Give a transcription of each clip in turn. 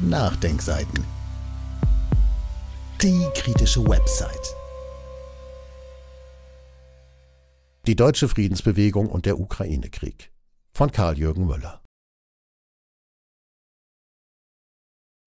Nachdenkseiten. Die kritische Website. Die deutsche Friedensbewegung und der Ukraine-Krieg von Karl-Jürgen Müller.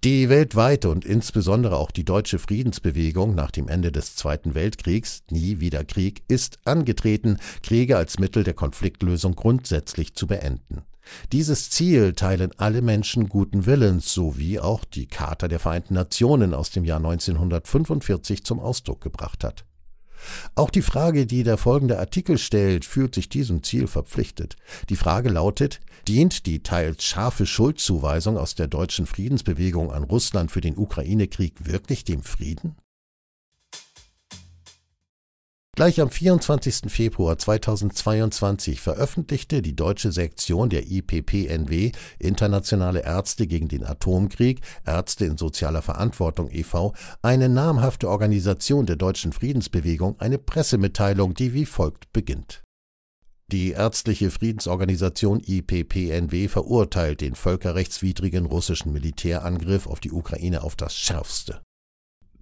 Die weltweite und insbesondere auch die deutsche Friedensbewegung nach dem Ende des Zweiten Weltkriegs, nie wieder Krieg, ist angetreten, Kriege als Mittel der Konfliktlösung grundsätzlich zu beenden. Dieses Ziel teilen alle Menschen guten Willens, sowie auch die Charta der Vereinten Nationen aus dem Jahr 1945 zum Ausdruck gebracht hat. Auch die Frage, die der folgende Artikel stellt, fühlt sich diesem Ziel verpflichtet. Die Frage lautet, dient die teils scharfe Schuldzuweisung aus der deutschen Friedensbewegung an Russland für den Ukraine-Krieg wirklich dem Frieden? Gleich am 24. Februar 2022 veröffentlichte die deutsche Sektion der IPPNW Internationale Ärzte gegen den Atomkrieg Ärzte in sozialer Verantwortung e.V., eine namhafte Organisation der deutschen Friedensbewegung, eine Pressemitteilung, die wie folgt beginnt. Die ärztliche Friedensorganisation IPPNW verurteilt den völkerrechtswidrigen russischen Militärangriff auf die Ukraine auf das Schärfste.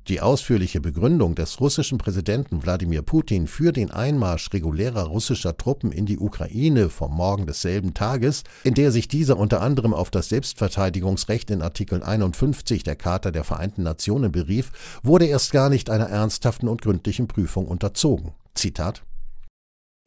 Die ausführliche Begründung des russischen Präsidenten Wladimir Putin für den Einmarsch regulärer russischer Truppen in die Ukraine vom Morgen desselben Tages, in der sich dieser unter anderem auf das Selbstverteidigungsrecht in Artikel 51 der Charta der Vereinten Nationen berief, wurde erst gar nicht einer ernsthaften und gründlichen Prüfung unterzogen. Zitat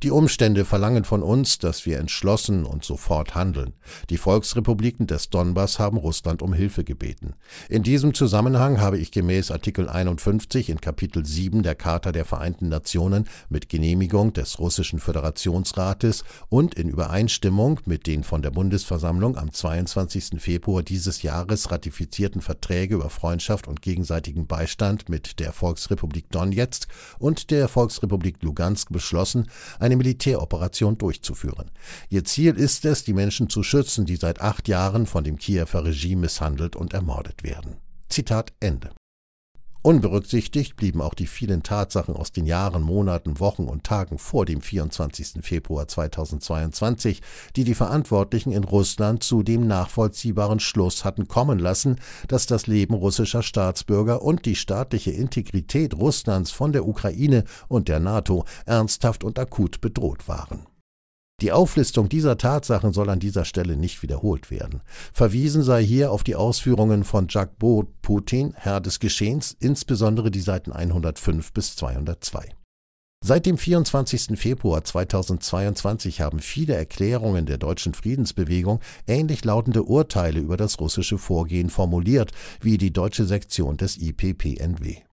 die Umstände verlangen von uns, dass wir entschlossen und sofort handeln. Die Volksrepubliken des Donbass haben Russland um Hilfe gebeten. In diesem Zusammenhang habe ich gemäß Artikel 51 in Kapitel 7 der Charta der Vereinten Nationen mit Genehmigung des Russischen Föderationsrates und in Übereinstimmung mit den von der Bundesversammlung am 22. Februar dieses Jahres ratifizierten Verträge über Freundschaft und gegenseitigen Beistand mit der Volksrepublik Donetsk und der Volksrepublik Lugansk beschlossen, eine Militäroperation durchzuführen. Ihr Ziel ist es, die Menschen zu schützen, die seit acht Jahren von dem Kiewer Regime misshandelt und ermordet werden. Zitat Ende. Unberücksichtigt blieben auch die vielen Tatsachen aus den Jahren, Monaten, Wochen und Tagen vor dem 24. Februar 2022, die die Verantwortlichen in Russland zu dem nachvollziehbaren Schluss hatten kommen lassen, dass das Leben russischer Staatsbürger und die staatliche Integrität Russlands von der Ukraine und der NATO ernsthaft und akut bedroht waren. Die Auflistung dieser Tatsachen soll an dieser Stelle nicht wiederholt werden. Verwiesen sei hier auf die Ausführungen von Jacques Beau Putin, Herr des Geschehens, insbesondere die Seiten 105 bis 202. Seit dem 24. Februar 2022 haben viele Erklärungen der deutschen Friedensbewegung ähnlich lautende Urteile über das russische Vorgehen formuliert, wie die deutsche Sektion des IPPNW.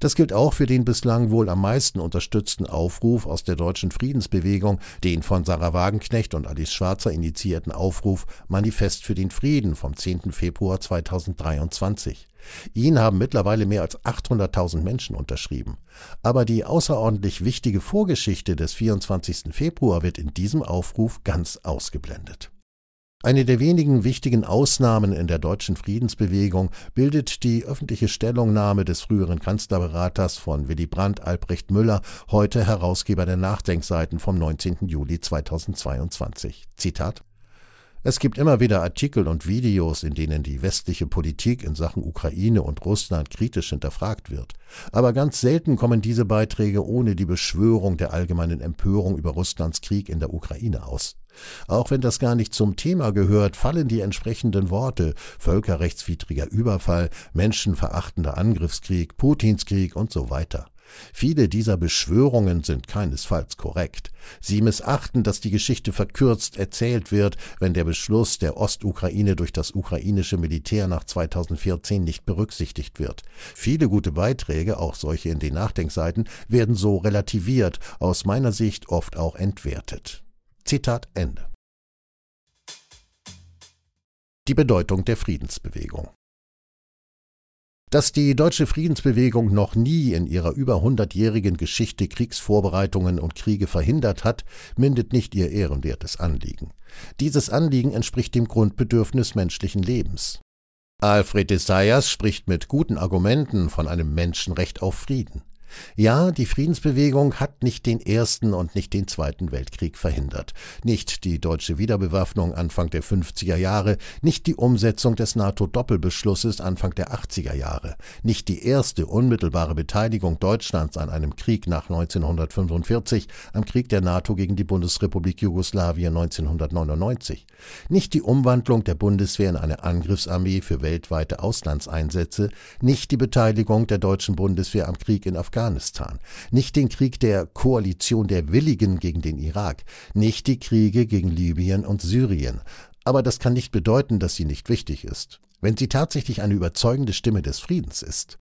Das gilt auch für den bislang wohl am meisten unterstützten Aufruf aus der deutschen Friedensbewegung, den von Sarah Wagenknecht und Alice Schwarzer initiierten Aufruf Manifest für den Frieden vom 10. Februar 2023. Ihn haben mittlerweile mehr als 800.000 Menschen unterschrieben. Aber die außerordentlich wichtige Vorgeschichte des 24. Februar wird in diesem Aufruf ganz ausgeblendet. Eine der wenigen wichtigen Ausnahmen in der deutschen Friedensbewegung bildet die öffentliche Stellungnahme des früheren Kanzlerberaters von Willy Brandt Albrecht Müller, heute Herausgeber der Nachdenkseiten vom 19. Juli 2022. Zitat es gibt immer wieder Artikel und Videos, in denen die westliche Politik in Sachen Ukraine und Russland kritisch hinterfragt wird. Aber ganz selten kommen diese Beiträge ohne die Beschwörung der allgemeinen Empörung über Russlands Krieg in der Ukraine aus. Auch wenn das gar nicht zum Thema gehört, fallen die entsprechenden Worte völkerrechtswidriger Überfall, menschenverachtender Angriffskrieg, Putinskrieg und so weiter. Viele dieser Beschwörungen sind keinesfalls korrekt. Sie missachten, dass die Geschichte verkürzt erzählt wird, wenn der Beschluss der Ostukraine durch das ukrainische Militär nach 2014 nicht berücksichtigt wird. Viele gute Beiträge, auch solche in den Nachdenkseiten, werden so relativiert, aus meiner Sicht oft auch entwertet. Zitat Ende. Die Bedeutung der Friedensbewegung. Dass die deutsche Friedensbewegung noch nie in ihrer über hundertjährigen Geschichte Kriegsvorbereitungen und Kriege verhindert hat, mindet nicht ihr ehrenwertes Anliegen. Dieses Anliegen entspricht dem Grundbedürfnis menschlichen Lebens. Alfred Desayas spricht mit guten Argumenten von einem Menschenrecht auf Frieden. Ja, die Friedensbewegung hat nicht den Ersten und nicht den Zweiten Weltkrieg verhindert. Nicht die deutsche Wiederbewaffnung Anfang der 50er Jahre, nicht die Umsetzung des NATO-Doppelbeschlusses Anfang der 80er Jahre, nicht die erste unmittelbare Beteiligung Deutschlands an einem Krieg nach 1945, am Krieg der NATO gegen die Bundesrepublik Jugoslawien 1999, nicht die Umwandlung der Bundeswehr in eine Angriffsarmee für weltweite Auslandseinsätze, nicht die Beteiligung der deutschen Bundeswehr am Krieg in Afghanistan, Afghanistan, nicht den Krieg der Koalition der Willigen gegen den Irak, nicht die Kriege gegen Libyen und Syrien. Aber das kann nicht bedeuten, dass sie nicht wichtig ist. Wenn sie tatsächlich eine überzeugende Stimme des Friedens ist,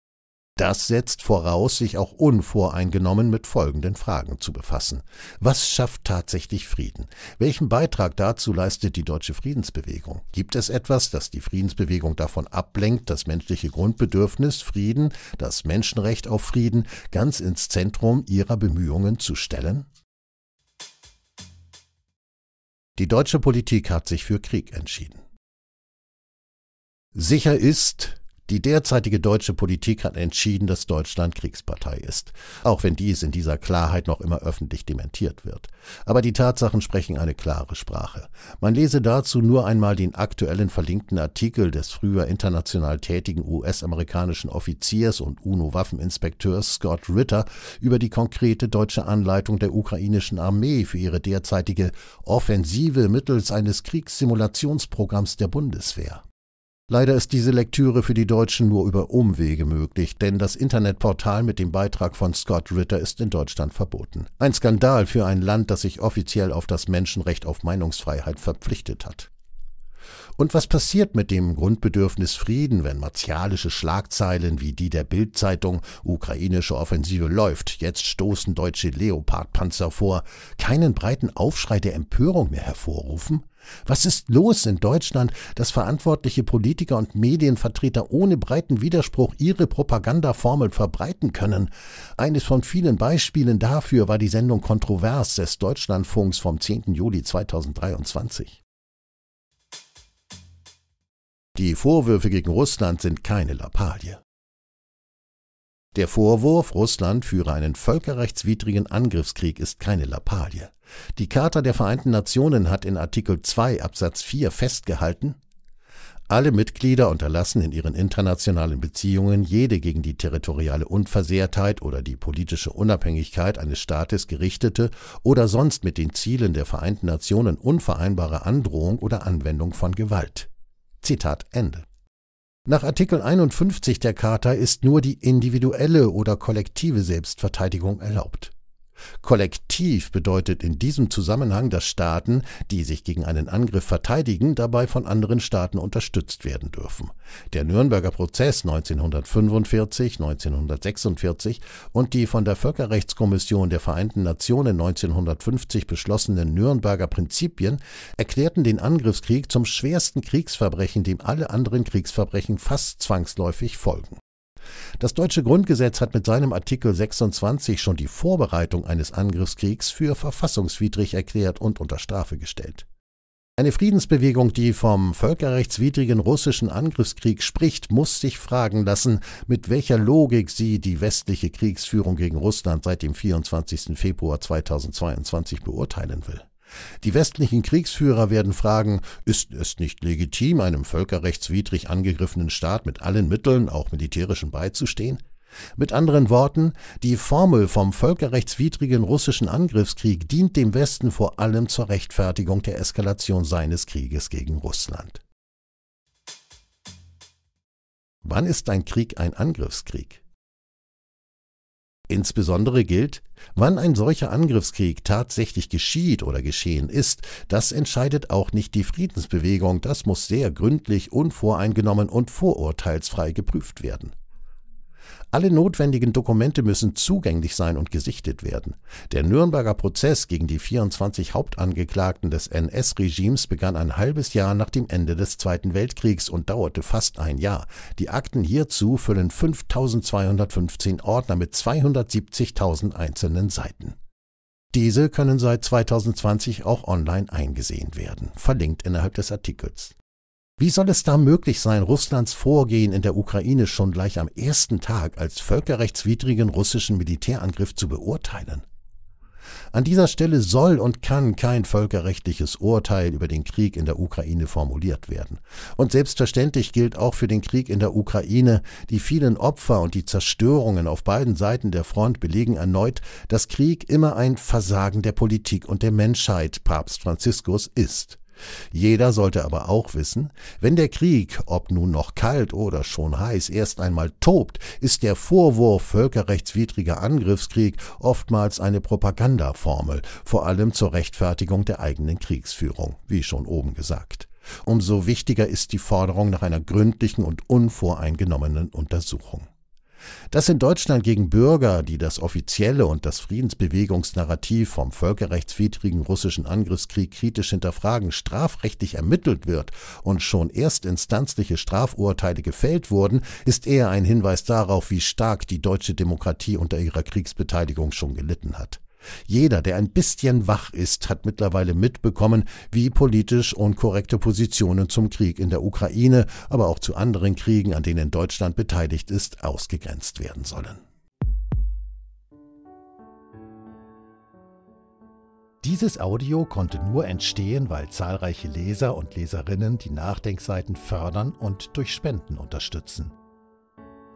das setzt voraus, sich auch unvoreingenommen mit folgenden Fragen zu befassen. Was schafft tatsächlich Frieden? Welchen Beitrag dazu leistet die deutsche Friedensbewegung? Gibt es etwas, das die Friedensbewegung davon ablenkt, das menschliche Grundbedürfnis Frieden, das Menschenrecht auf Frieden ganz ins Zentrum ihrer Bemühungen zu stellen? Die deutsche Politik hat sich für Krieg entschieden. Sicher ist, die derzeitige deutsche Politik hat entschieden, dass Deutschland Kriegspartei ist, auch wenn dies in dieser Klarheit noch immer öffentlich dementiert wird. Aber die Tatsachen sprechen eine klare Sprache. Man lese dazu nur einmal den aktuellen verlinkten Artikel des früher international tätigen US-amerikanischen Offiziers und UNO-Waffeninspekteurs Scott Ritter über die konkrete deutsche Anleitung der ukrainischen Armee für ihre derzeitige Offensive mittels eines Kriegssimulationsprogramms der Bundeswehr. Leider ist diese Lektüre für die Deutschen nur über Umwege möglich, denn das Internetportal mit dem Beitrag von Scott Ritter ist in Deutschland verboten. Ein Skandal für ein Land, das sich offiziell auf das Menschenrecht auf Meinungsfreiheit verpflichtet hat. Und was passiert mit dem Grundbedürfnis Frieden, wenn martialische Schlagzeilen wie die der Bildzeitung Ukrainische Offensive läuft, jetzt stoßen deutsche Leopardpanzer vor, keinen breiten Aufschrei der Empörung mehr hervorrufen? Was ist los in Deutschland, dass verantwortliche Politiker und Medienvertreter ohne breiten Widerspruch ihre Propagandaformel verbreiten können? Eines von vielen Beispielen dafür war die Sendung Kontrovers des Deutschlandfunks vom 10. Juli 2023. Die Vorwürfe gegen Russland sind keine Lappalie. Der Vorwurf, Russland führe einen völkerrechtswidrigen Angriffskrieg, ist keine Lappalie. Die Charta der Vereinten Nationen hat in Artikel 2 Absatz 4 festgehalten, alle Mitglieder unterlassen in ihren internationalen Beziehungen jede gegen die territoriale Unversehrtheit oder die politische Unabhängigkeit eines Staates gerichtete oder sonst mit den Zielen der Vereinten Nationen unvereinbare Androhung oder Anwendung von Gewalt. Zitat Ende. Nach Artikel 51 der Charta ist nur die individuelle oder kollektive Selbstverteidigung erlaubt. Kollektiv bedeutet in diesem Zusammenhang, dass Staaten, die sich gegen einen Angriff verteidigen, dabei von anderen Staaten unterstützt werden dürfen. Der Nürnberger Prozess 1945, 1946 und die von der Völkerrechtskommission der Vereinten Nationen 1950 beschlossenen Nürnberger Prinzipien erklärten den Angriffskrieg zum schwersten Kriegsverbrechen, dem alle anderen Kriegsverbrechen fast zwangsläufig folgen. Das deutsche Grundgesetz hat mit seinem Artikel 26 schon die Vorbereitung eines Angriffskriegs für verfassungswidrig erklärt und unter Strafe gestellt. Eine Friedensbewegung, die vom völkerrechtswidrigen russischen Angriffskrieg spricht, muss sich fragen lassen, mit welcher Logik sie die westliche Kriegsführung gegen Russland seit dem 24. Februar 2022 beurteilen will. Die westlichen Kriegsführer werden fragen, ist es nicht legitim, einem völkerrechtswidrig angegriffenen Staat mit allen Mitteln, auch militärischen, beizustehen? Mit anderen Worten, die Formel vom völkerrechtswidrigen russischen Angriffskrieg dient dem Westen vor allem zur Rechtfertigung der Eskalation seines Krieges gegen Russland. Wann ist ein Krieg ein Angriffskrieg? Insbesondere gilt, wann ein solcher Angriffskrieg tatsächlich geschieht oder geschehen ist, das entscheidet auch nicht die Friedensbewegung, das muss sehr gründlich, unvoreingenommen und vorurteilsfrei geprüft werden. Alle notwendigen Dokumente müssen zugänglich sein und gesichtet werden. Der Nürnberger Prozess gegen die 24 Hauptangeklagten des NS-Regimes begann ein halbes Jahr nach dem Ende des Zweiten Weltkriegs und dauerte fast ein Jahr. Die Akten hierzu füllen 5215 Ordner mit 270.000 einzelnen Seiten. Diese können seit 2020 auch online eingesehen werden, verlinkt innerhalb des Artikels. Wie soll es da möglich sein, Russlands Vorgehen in der Ukraine schon gleich am ersten Tag als völkerrechtswidrigen russischen Militärangriff zu beurteilen? An dieser Stelle soll und kann kein völkerrechtliches Urteil über den Krieg in der Ukraine formuliert werden. Und selbstverständlich gilt auch für den Krieg in der Ukraine, die vielen Opfer und die Zerstörungen auf beiden Seiten der Front belegen erneut, dass Krieg immer ein Versagen der Politik und der Menschheit Papst Franziskus ist. Jeder sollte aber auch wissen, wenn der Krieg, ob nun noch kalt oder schon heiß, erst einmal tobt, ist der Vorwurf völkerrechtswidriger Angriffskrieg oftmals eine Propagandaformel, vor allem zur Rechtfertigung der eigenen Kriegsführung, wie schon oben gesagt. Umso wichtiger ist die Forderung nach einer gründlichen und unvoreingenommenen Untersuchung. Dass in Deutschland gegen Bürger, die das offizielle und das Friedensbewegungsnarrativ vom völkerrechtswidrigen russischen Angriffskrieg kritisch hinterfragen, strafrechtlich ermittelt wird und schon erstinstanzliche Strafurteile gefällt wurden, ist eher ein Hinweis darauf, wie stark die deutsche Demokratie unter ihrer Kriegsbeteiligung schon gelitten hat. Jeder, der ein bisschen wach ist, hat mittlerweile mitbekommen, wie politisch unkorrekte Positionen zum Krieg in der Ukraine, aber auch zu anderen Kriegen, an denen Deutschland beteiligt ist, ausgegrenzt werden sollen. Dieses Audio konnte nur entstehen, weil zahlreiche Leser und Leserinnen die Nachdenkseiten fördern und durch Spenden unterstützen.